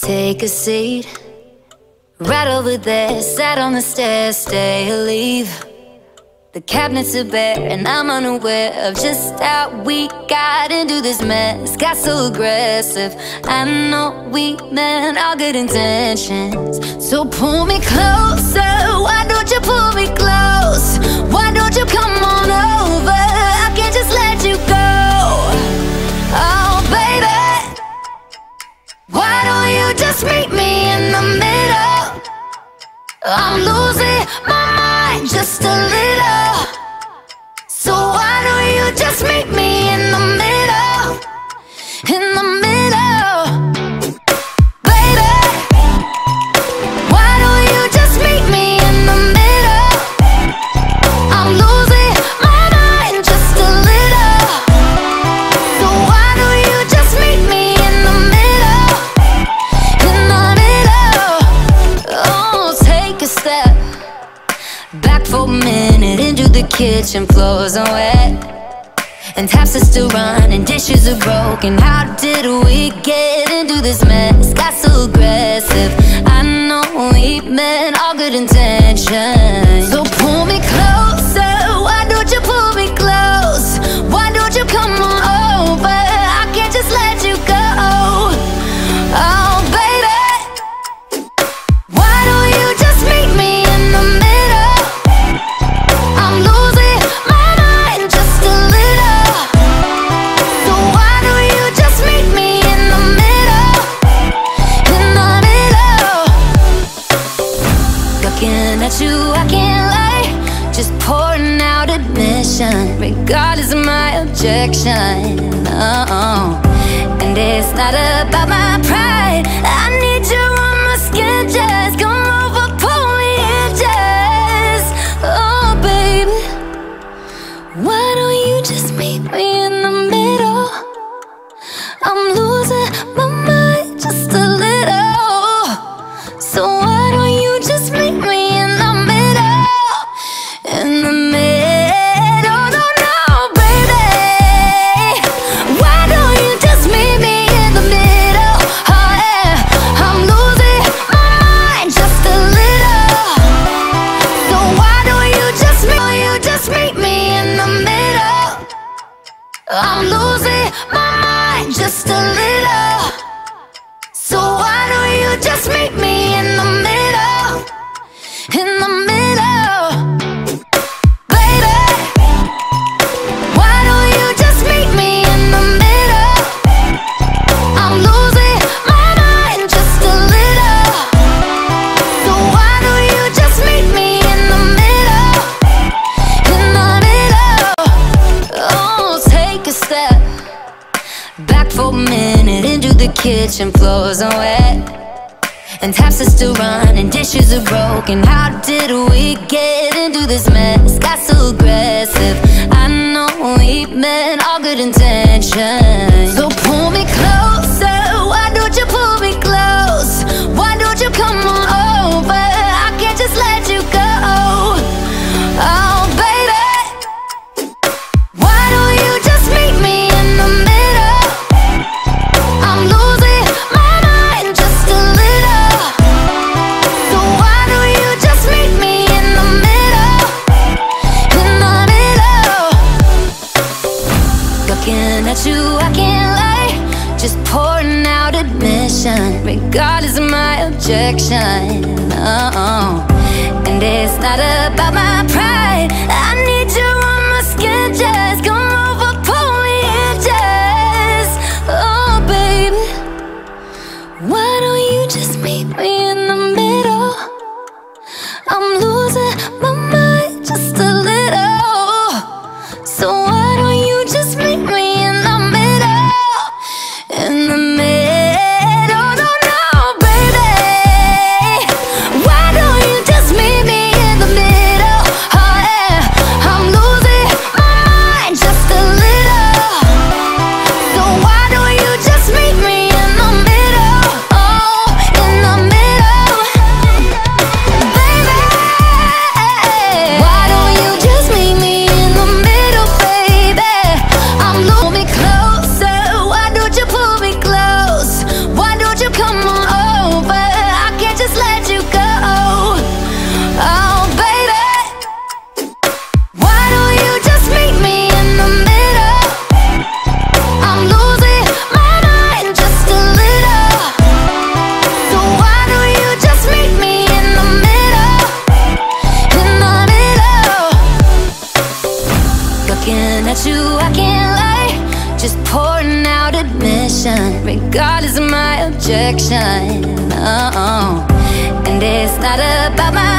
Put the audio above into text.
Take a seat right over there. Sat on the stairs, stay or leave. The cabinets are bare, and I'm unaware of just how we got into this mess. Got so aggressive. I know we meant all good intentions. So pull me closer. Why don't you pull me close? Why don't you come on just a little. So why don't you just meet kitchen. Floors are wet. And taps are still running, dishes are broken. How did we get into this mess? Got so aggressive. I know we meant all good intentions. So I can't lie. Just pouring out admission, regardless of my objection. Oh, and it's not about my pride. I'm losing my mind just a little. So why don't you just meet me in the middle? In the kitchen. Floors are wet. And taps are still running, dishes are broken. How did we get into this mess? Got so aggressive. I know we meant all good intentions. So pull me closer. Looking at you, I can't lie. Just pouring out admission, regardless of my objection. Oh, and it's not about my pride. I need you on my skin, just come over, pull me in, just. Oh, baby. Why don't you just meet me in the middle? I'm losing my mind without you, I can't lie. Just pouring out admission, regardless of my objection. Uh -oh. And it's not about my